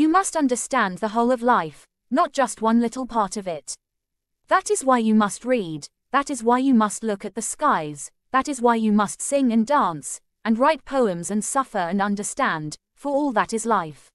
You must understand the whole of life, not just one little part of it. That is why you must read, that is why you must look at the skies, that is why you must sing and dance, and write poems and suffer and understand, for all that is life.